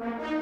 you.